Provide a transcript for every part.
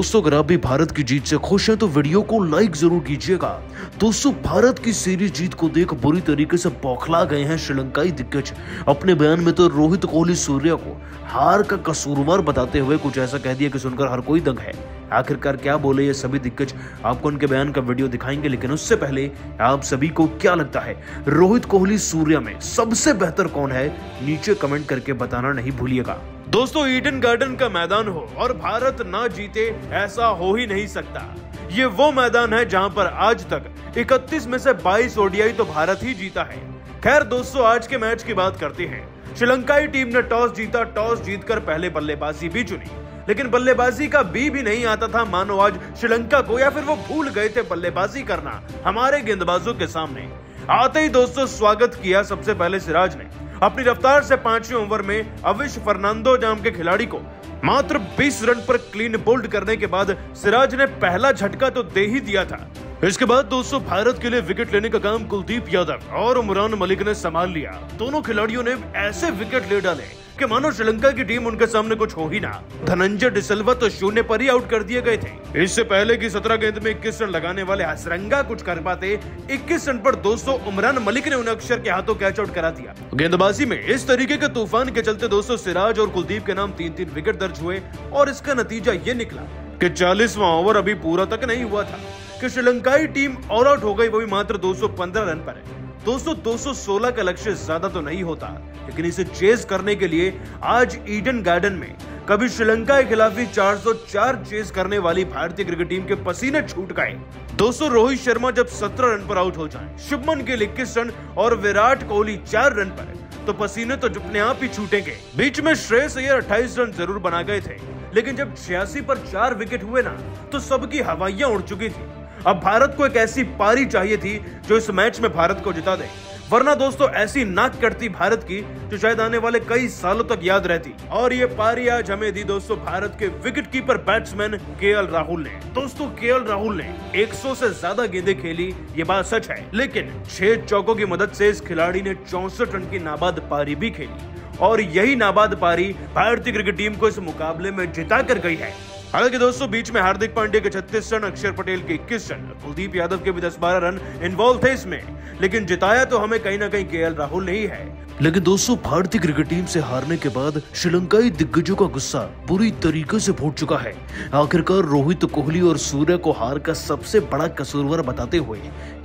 दोस्तों, अगर आप भी भारत की जीत से खुश हैं तो वीडियो को लाइक ज़रूर कीजिएगा। दोस्तों, भारत की सीरीज़ जीत को देख बुरी तरीके से बौखला गए हैं श्रीलंकाई दिग्गज। अपने बयान में तो रोहित कोहली सूर्या को हार का कसूरवार बताते हुए कुछ ऐसा कह दिया कि सुनकर हर कोई दंग है। आखिरकार क्या बोले ये सभी दिग्गज? आपको उनके बयान का वीडियो दिखाएँगे, लेकिन उससे पहले आप सभी को क्या लगता है? रोहित कोहली सूर्या में सबसे बेहतर कौन है? नीचे कमेंट करके बताना नहीं भूलिएगा। दोस्तों ईडन गार्डन का मैदान हो और भारत ना जीते ऐसा हो ही नहीं सकता। ये वो मैदान है जहाँ पर आज तक 31 में से 22 ओडीआई तो भारत ही जीता है। खैर दोस्तों, आज के मैच की बात करते हैं। श्रीलंकाई टीम ने टॉस जीता, टॉस जीतकर पहले बल्लेबाजी भी चुनी। लेकिन बल्लेबाजी का बी भी नहीं आता था, मानो आज श्रीलंका को या फिर वो भूल गए थे बल्लेबाजी करना हमारे गेंदबाजों के सामने। आते ही दोस्तों, स्वागत किया सबसे पहले सिराज ने। अपनी रफ्तार से पाँचवें ओवर में अविश फर्नांडो नाम के खिलाड़ी को मात्र 20 रन पर क्लीन बोल्ड करने के बाद सिराज ने पहला झटका तो दे ही दिया था। इसके बाद दोस्तों भारत के लिए विकेट लेने का काम कुलदीप यादव और उमरान मलिक ने संभाल लिया। दोनों खिलाड़ियों ने ऐसे विकेट ले डाले कि मानो श्रीलंका की टीम उनके सामने कुछ हो ही ना। धनंजय डिसल्वा तो शून्य पर ही आउट कर दिए गए थे। इससे पहले की सत्रह गेंद में इक्कीस रन लगाने वाले हसरंगा कुछ कर पाते, इक्कीस रन पर दोस्तों उमरान मलिक ने उन्हें अक्षर के हाथों कैच आउट करा दिया। गेंदबाजी में इस तरीके के तूफ़ान के चलते दोस्तों सिराज और कुलदीप के नाम तीन तीन विकेट दर्ज हुए और इसका नतीजा ये निकला कि चालीसवा ओवर अभी पूरा तक नहीं हुआ था। कि श्रीलंकाई टीम ऑल आउट हो गई, वो भी मात्र 215 रन पर है। दोस्तों 216 का लक्ष्य ज़्यादा तो नहीं होता, लेकिन इसे चेज करने के लिए आज ईडन गार्डन में कभी श्रीलंका के खिलाफ ही 404 चेस करने वाली भारतीय क्रिकेट टीम के पसीने छूट गए। दोस्तों रोहित शर्मा जब 17 रन पर आउट हो जाए, शुभमन गिल इक्कीस रन और विराट कोहली चार रन पर तो पसीने तो अपने आप ही छूटेंगे। बीच में श्रेयस अय्यर अट्ठाईस रन ज़रूर बना गए थे, लेकिन जब छियासी पर चार विकेट हुए ना तो सबकी हवाइयाँ उड़ चुकी थी। अब भारत को एक ऐसी पारी चाहिए थी जो इस मैच में भारत को जिता दे। वरना दोस्तों, ऐसी नाक कटती भारत की जो शायद आने वाले कई सालों तक याद रहती। और ये पारी आज हमें दी दोस्तों भारत के विकेट कीपर बैट्समैन के राहुल ने। दोस्तों केएल राहुल ने 100 से ज़्यादा गेंदे खेली, ये बात सच है। लेकिन छह चौकों की मदद से इस खिलाड़ी ने चौसठ रन की नाबाद पारी भी खेली। और यही नाबाद पारी भारतीय क्रिकेट टीम को इस मुकाबले में जिता कर गई है। हालाँकि दोस्तों, बीच में हार्दिक पांड्या के 36 रन, अक्षर पटेल के 21 रन, कुलदीप यादव के भी 10-12 रन इन्वॉल्व थे इसमें। लेकिन जिताया तो हमें कहीं ना कहीं केएल राहुल ने ही है। लेकिन दोस्तों, भारतीय क्रिकेट टीम से हारने के बाद श्रीलंकाई दिग्गजों का गुस्सा बुरी तरीके से फूट चुका है। आखिरकार रोहित कोहली और सूर्य को हार का सबसे बड़ा कसूरवर बताते हुए,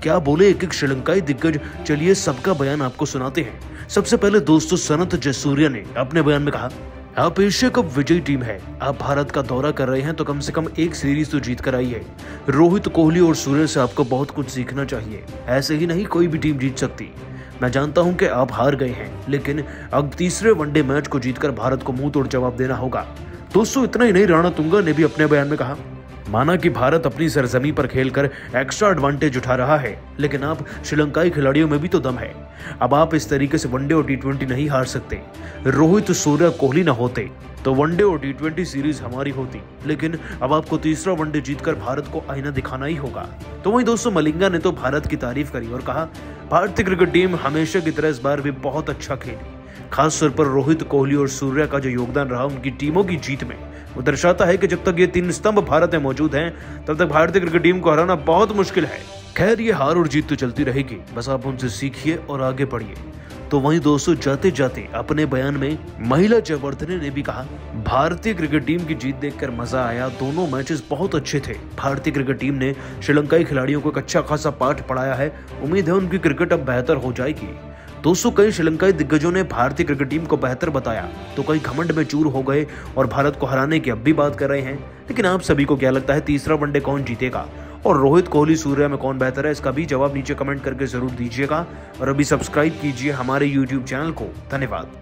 क्या बोले एक एक श्रीलंकाई दिग्गज? चलिए सबका बयान आपको सुनाते हैं। सबसे पहले दोस्तों, सनत जयसूर्या ने अपने बयान में कहा आप एशिया कप विजयी टीम है। आप भारत का दौरा कर रहे हैं तो कम से कम एक सीरीज़ तो जीत कर है रोहित कोहली और सूर्य से आपको बहुत कुछ सीखना चाहिए। ऐसे ही नहीं कोई भी टीम जीत सकती। मैं जानता हूँ कि आप हार गए हैं, लेकिन अब तीसरे वनडे मैच को जीतकर भारत को मुँह तोड़ जवाब देना होगा। दोस्तों, इतना ही नहीं, राणा तुंगा ने भी अपने बयान में कहा। माना कि भारत अपनी सरजमी पर खेलकर एक्स्ट्रा एडवांटेज उठा रहा है। लेकिन अब श्रीलंकाई खिलाड़ियों में भी तो दम है। अब आप इस तरीके से वनडे और टी नहीं हार सकते। रोहित, सूर्य, कोहली न होते तो वनडे और टी सीरीज़ हमारी होती। लेकिन अब आपको तीसरा वनडे जीतकर भारत को आईना दिखाना ही होगा। तो वहीं दोस्तों, मलिंगा ने तो भारत की तारीफ़ करी और कहा, भारतीय क्रिकेट टीम हमेशा की तरह इस बार भी बहुत अच्छा खेली। खास तौर पर रोहित, कोहली और सूर्या का जो योगदान रहा उनकी टीमों की जीत में। वो दर्शाता है कि जब तक ये तीन स्तंभ भारत में मौजूद हैं, तब तक भारतीय क्रिकेट टीम को हराना बहुत मुश्किल है। खैर, ये हार और जीत तो चलती रहेगी, बस आप उनसे सीखिए और आगे बढ़िए। तो वहीं दोस्तों जाते जाते अपने बयान में महिला जयवर्धने ने भी कहा, भारतीय क्रिकेट टीम की जीत देखकर मज़ा आया, दोनों मैचेस बहुत अच्छे थे। भारतीय क्रिकेट टीम ने श्रीलंकाई खिलाड़ियों को एक अच्छा खासा पाठ पढ़ाया है। उम्मीद है उनकी क्रिकेट अब बेहतर हो जाएगी। दोस्तों कई श्रीलंकाई दिग्गजों ने भारतीय क्रिकेट टीम को बेहतर बताया। तो कई घमंड में चूर हो गए और भारत को हराने की अब भी बात कर रहे हैं। लेकिन आप सभी को क्या लगता है तीसरा वनडे कौन जीतेगा? और रोहित कोहली सूर्या में कौन बेहतर है, इसका भी जवाब नीचे कमेंट करके ज़रूर दीजिएगा। और अभी सब्सक्राइब कीजिए हमारे यूट्यूब चैनल को। धन्यवाद।